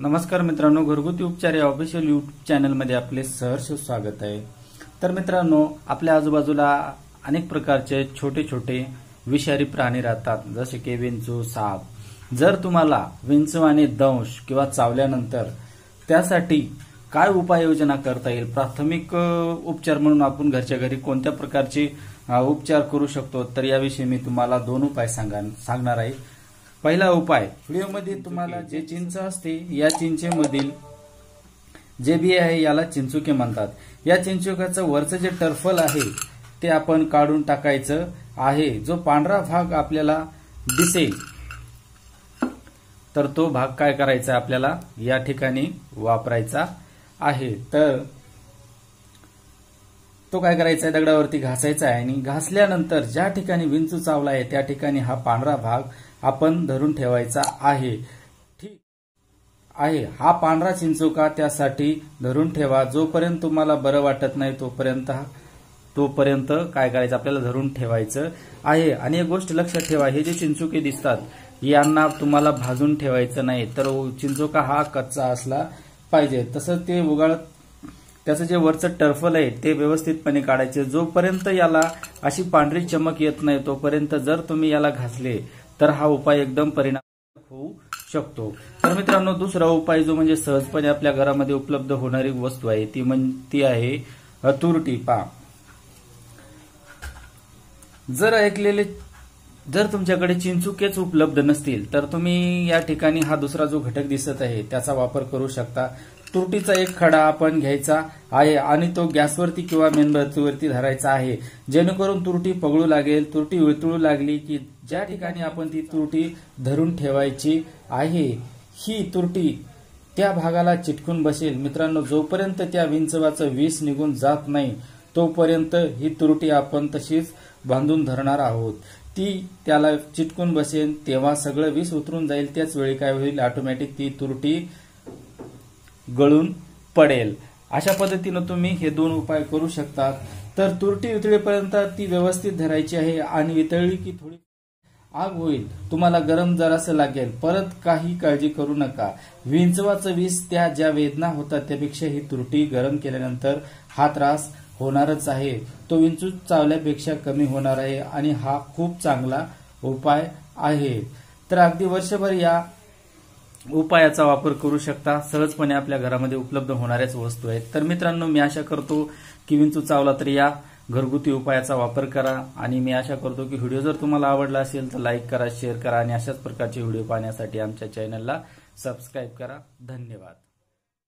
नमस्कार मित्रांनो घरगुती उपचार या ऑफिशियल युट्यूब चॅनलमध्ये आपले सहर्ष स्वागत आहे. तर मित्रांनो आपल्या आजूबाजूला अनेक प्रकारचे छोटे छोटे विषारी प्राणी राहतात जसे की विंचू साप. जर तुम्हाला विंचू आणि दंश किंवा चावल्यानंतर त्यासाठी काय उपाययोजना करता येईल? प्राथमिक उपचार म्हणून आपण घरच्या घरी कोणत्या प्रकारचे उपचार करू शकतो? तर याविषयी मी तुम्हाला दोन उपाय सांगा सांगणार आहे. पहिला उपाय. व्हिडिओमध्ये तुम्हाला जे चिंच असते या चिंचेमधील जे बी आहे याला चिंचुके म्हणतात. या चिंचुक्याचं वरचं जे टर्फल आहे ते आपण काढून टाकायचं आहे. जो पांढरा भाग आपल्याला दिसेल तर तो भाग काय करायचा आपल्याला? या ठिकाणी वापरायचा आहे. तर तो काय करायचा? आहे दगडावरती घासायचा आहे. आणि घासल्यानंतर ज्या ठिकाणी विंचू चावला आहे त्या ठिकाणी हा पांढरा भाग आपण धरून ठेवायचा आहे. ठीक आहे. हा पांढरा चिंचोका त्यासाठी धरून ठेवा. जोपर्यंत तुम्हाला बरं वाटत नाही तोपर्यंत तोपर्यंत काय करायचं? आपल्याला धरून ठेवायचं आहे. आणि एक गोष्ट लक्षात ठेवा. हे जे चिंचुके दिसतात यांना तुम्हाला भाजून ठेवायचं नाही. तर चिंचोका हा कच्चा असला पाहिजे. तसंच ते उगाळत त्याचं जे वरचं टर्फल आहे ते व्यवस्थितपणे काढायचे. जोपर्यंत याला अशी पांढरी चमक येत नाही तोपर्यंत जर तुम्ही याला घासले तर हा उपाय एकदम परिणाम होऊ शकतो. तर मित्रांनो दुसरा उपाय जो म्हणजे सहजपणे आपल्या घरामध्ये उपलब्ध होणारी वस्तू आहे ती ती आहे अ, तुरटी पा जर ऐकलेले जर तुमच्याकडे चिंचुकेच उपलब्ध नसतील तर तुम्ही या ठिकाणी हा दुसरा जो घटक दिसत आहे त्याचा वापर करू शकता. तुरटीचा एक खडा आपण घ्यायचा आहे आणि तो गॅसवरती किंवा मेणबत्तीवरती धरायचा आहे. जेणेकरून तुरटी पगळू लागेल तुरटी विळतळू लागली की ज्या ठिकाणी आपण ती तुरटी धरून ठेवायची आहे ही तुरटी त्या भागाला चिटकून बसेल. मित्रांनो जोपर्यंत त्या विंचवाचं विष निघून जात नाही तोपर्यंत ही तुरटी आपण तशीच बांधून धरणार आहोत. ती त्याला चिटकून बसेल तेव्हा सगळं विष उतरून जाईल. त्याच वेळी काय होईल? ऑटोमॅटिक ती तुरटी गळून पडेल. अशा पद्धतीनं तुम्ही हे दोन उपाय करू शकता तर तुरटी वितळेपर्यंत ती व्यवस्थित धरायची आहे आणि वितळली की थोडी आग होईल. तुम्हाला गरम जरासं लागेल. परत काही काळजी करू नका. विंचवाचं विष त्या ज्या वेदना होतात त्यापेक्षा ही तुरटी गरम केल्यानंतर हा त्रास होणारच आहे. तो विंचू चावल्यापेक्षा कमी होणार आहे आणि हा खूप चांगला उपाय आहे. तर अगदी वर्षभर या उपायाचा वापर करू शकता. सहजपणे आपल्या घरामध्ये उपलब्ध होणाऱ्याच वस्तू आहेत. तर मित्रांनो मी आशा करतो की विंचू चावला तर या घरगुती उपायाचा वापर करा. आणि मी आशा करतो की व्हिडिओ जर तुम्हाला आवडला असेल तर लाईक करा शेअर करा आणि अशाच प्रकारचे व्हिडिओ पाहण्यासाठी आमच्या चॅनलला सबस्क्राईब करा. धन्यवाद.